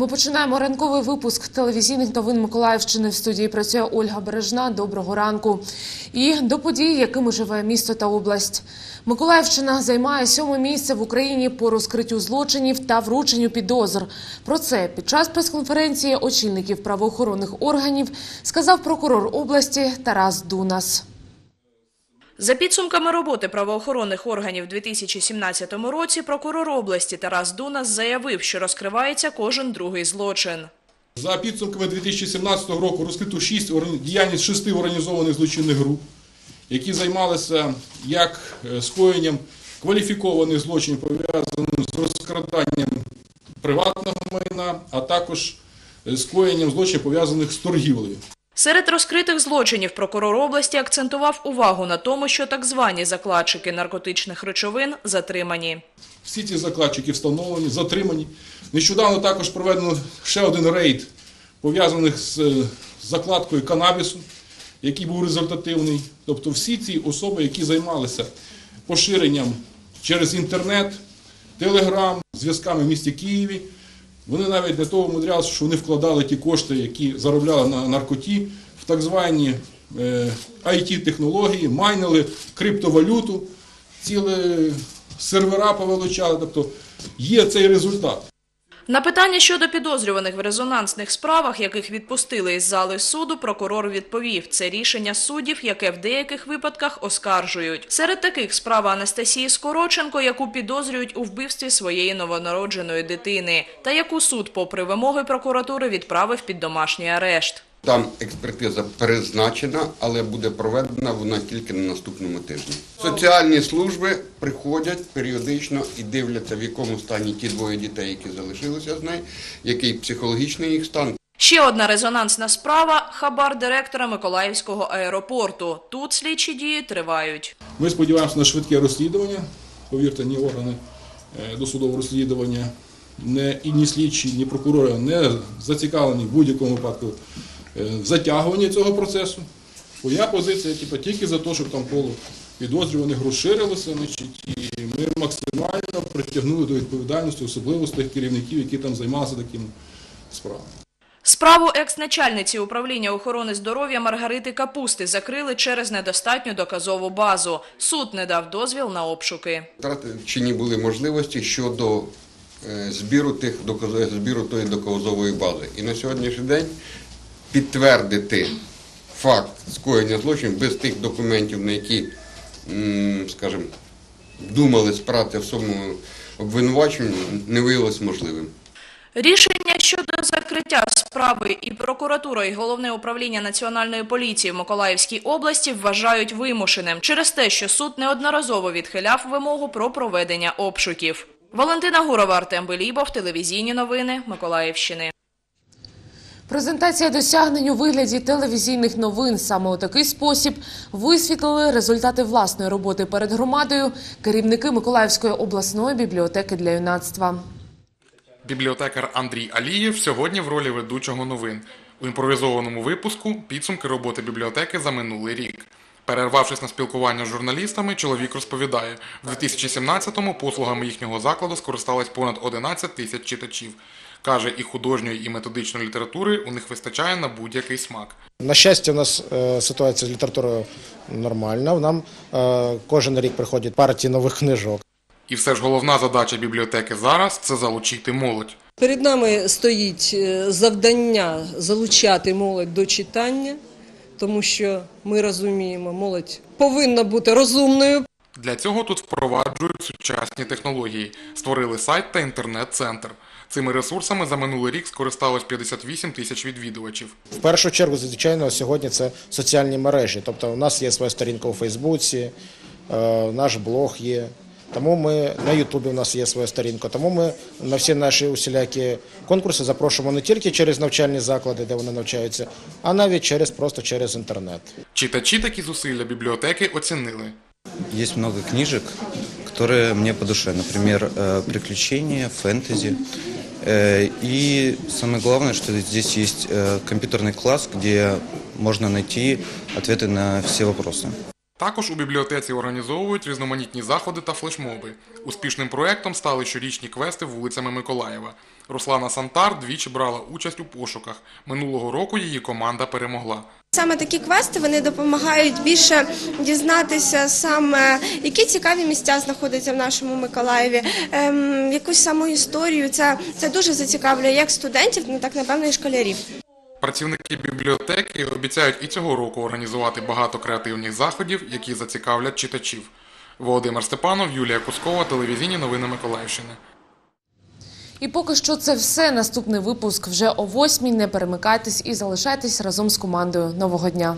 Ми починаємо ранковий випуск телевізійних новин Миколаївщини. В студії працює Ольга Бережна. Доброго ранку. І до подій, якими живе місто та область. Миколаївщина займає сьоме місце в Україні по розкриттю злочинів та врученню підозр. Про це під час прес-конференції очільників правоохоронних органів сказав прокурор області Тарас Дунас. За підсумками роботи правоохоронних органів у 2017 році прокурор області Тарас Дунас заявив, що розкривається кожен другий злочин. За підсумками 2017 року розкрито шість діяльність шести організованих злочинних груп, які займалися як е, скоєнням кваліфікованих злочинів, пов'язаних з розкраданням приватного майна, а також е, скоєнням злочинів, пов'язаних з торгівлею. Серед розкритих злочинів прокурор області акцентував увагу на тому, що так звані закладчики наркотичних речовин затримані. Всі ці закладчики встановлені, затримані. Нещодавно також проведено ще один рейд, пов'язаний з е, закладкою канабісу, який був результативний. Тобто всі ці особи, які займалися поширенням через інтернет, телеграм, зв'язками в місті Києві, вони навіть для того мудрялися, що вони вкладали ті кошти, які заробляли на наркоті, в так звані е, IT-технології, майнили криптовалюту, ціли сервера повилучали. Тобто є цей результат. На питання щодо підозрюваних в резонансних справах, яких відпустили із зали суду, прокурор відповів, це рішення суддів, яке в деяких випадках оскаржують. Серед таких справа Анастасії Скороченко, яку підозрюють у вбивстві своєї новонародженої дитини, та яку суд, попри вимоги прокуратури, відправив під домашній арешт. Там експертиза призначена, але буде проведена вона тільки на наступному тижні. Соціальні служби приходять періодично і дивляться, в якому стані ті двоє дітей, які залишилися з нею, який психологічний їх стан. Ще одна резонансна справа – хабар директора Миколаївського аеропорту. Тут слідчі дії тривають. Ми сподіваємося на швидке розслідування. Повірте, ні органи е, досудового розслідування, не, і ні слідчі, ні прокурори не зацікавлені в будь-якому випадку е, в затягуванні цього процесу. Моя позиція типу, тільки за те, щоб там коло підозрюваних розширилося, значить, і ми максимально притягнули до відповідальності, особливо з тих керівників, які там займалися такими справами. Справу екс-начальниці управління охорони здоров'я Маргарити Капусти закрили через недостатню доказову базу. Суд не дав дозвіл на обшуки. Втрачені були можливості щодо е, збіру тих збіру тої доказової бази. І на сьогоднішній день підтвердити факт скоєння злочину без тих документів, на які, скажімо, думали спрати в своєму обвинуваченні, не виявилось можливим. Рішення щодо закриття справи і прокуратура, і головне управління національної поліції в Миколаївській області вважають вимушеним через те, що суд неодноразово відхиляв вимогу про проведення обшуків. Валентина Гурова, Артем Белібов, телевізійні новини Миколаївщини. Презентація досягнень у вигляді телевізійних новин. Саме у такий спосіб висвітлили результати власної роботи перед громадою керівники Миколаївської обласної бібліотеки для юнацтва. Бібліотекар Андрій Алієв сьогодні в ролі ведучого новин. У імпровізованому випуску підсумки роботи бібліотеки за минулий рік. Перервавшись на спілкування з журналістами, чоловік розповідає, в 2017-му послугами їхнього закладу скористалось понад 11 тисяч читачів. Каже, і художньої, і методичної літератури у них вистачає на будь-який смак. На щастя, у нас е, ситуація з літературою нормальна. Нам е, кожен рік приходять партії нових книжок. І все ж головна задача бібліотеки зараз це залучити молодь. Перед нами стоїть е, завдання залучати молодь до читання, тому що ми розуміємо, молодь повинна бути розумною. Для цього тут впроваджують сучасні технології, створили сайт та інтернет-центр. Цими ресурсами за минулий рік скористалось 58 тисяч відвідувачів. В першу чергу, звичайно, сьогодні це соціальні мережі. Тобто, у нас є своя сторінка у Фейсбуці, е, наш блог є. Тому ми на Ютубі у нас є своя сторінка. Тому ми на всі наші усілякі конкурси запрошуємо не тільки через навчальні заклади, де вони навчаються, а навіть через просто через інтернет. Читачі такі зусилля бібліотеки оцінили. Есть много книжек, которые мне по душе. Например, э, приключения, фэнтези. Э, И самое главное, что здесь есть э, компьютерный класс, где можно найти ответы на все вопросы. Також у бібліотеці організовують різноманітні заходи та флешмоби. Успішним проектом стали щорічні квести вулицями Миколаєва. Руслана Сантар двічі брала участь у пошуках. Минулого року її команда перемогла. Саме такі квести вони допомагають більше дізнатися саме, які цікаві місця знаходяться в нашому Миколаєві, ем, якусь саму історію. Це, це дуже зацікавлює як студентів, ну так напевно і школярів. Працівники бібліотеки обіцяють і цього року організувати багато креативних заходів, які зацікавлять читачів. Володимир Степанов, Юлія Кускова, телевізійні новини Миколаївщини. І поки що це все. Наступний випуск вже о восьмій. Не перемикайтесь і залишайтесь разом з командою. Нового дня.